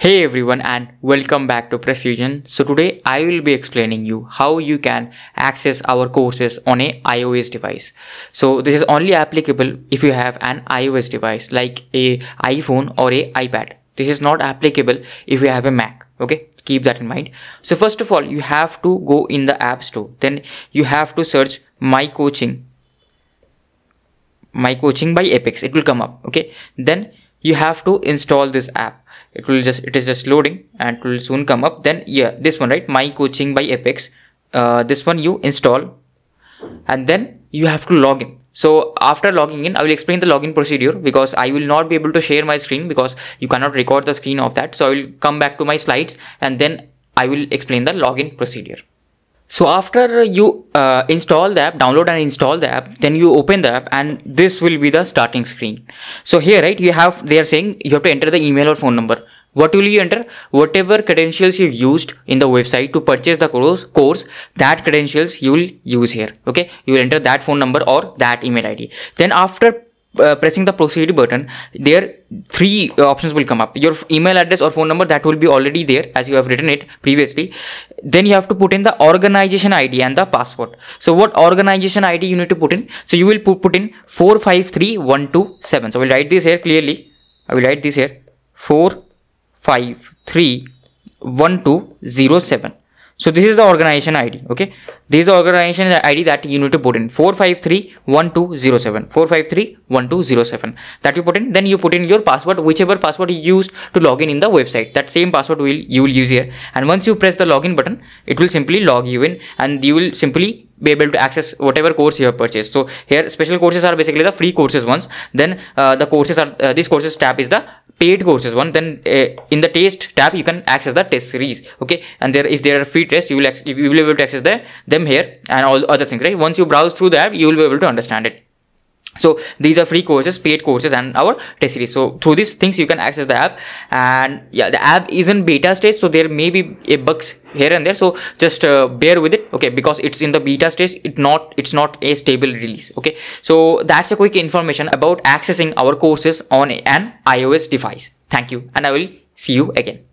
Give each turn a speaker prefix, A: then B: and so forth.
A: Hey everyone and welcome back to PrepFusion. So today I will be explaining you how you can access our courses on a iOS device. So this is only applicable if you have an iOS device like a iPhone or a iPad. This is not applicable if you have a Mac. Okay, keep that in mind. So first of all, you have to go in the App Store. Then you have to search My Coaching. My Coaching by Apex. It will come up. Okay, then you have to install this app. It will just it is just loading and it will soon come up. Then yeah this one right? My coaching by apex. Uh, this one you install and then you have to log in. So after logging in i will explain the login procedure because i will not be able to share my screen because you cannot record the screen of that. So i will come back to my slides and then i will explain the login procedure so after you uh, install the app, download and install the app, then you open the app and this will be the starting screen. So here, right, you have, they are saying you have to enter the email or phone number. What will you enter? Whatever credentials you used in the website to purchase the course, course, that credentials you will use here. Okay. You will enter that phone number or that email ID. Then after uh, pressing the proceed button there three options will come up. Your email address or phone number that will be already there as you have written it previously. Then you have to put in the organization id and the password. So what organization id you need to put in? So you will put, put in 453127 so we'll write this here clearly. I will write this here. 4531207 so this is the organization id okay? This is the organization id that you need to put in. 4531207 4531207 that you put in then you put in your password whichever password you used to log in in the website. That same password will you will use here. And once you press the login button it will simply log you in and you will simply be able to access whatever course you have purchased. So here special courses are basically the free courses ones. Then uh, the courses are uh, this courses tab is the paid courses one. Then uh, in the test tab you can access the test series okay? And there if there are free tests you will you will be able to access the them here and all other things right? Once you browse through the app you will be able to understand it so these are free courses paid courses and our test series. So through these things you can access the app. And yeah the app is in beta stage so there may be a bugs here and there. So just uh, bear with it okay because it's in the beta stage. It not it's not a stable release okay? So that's a quick information about accessing our courses on an ios device. Thank you and i will see you again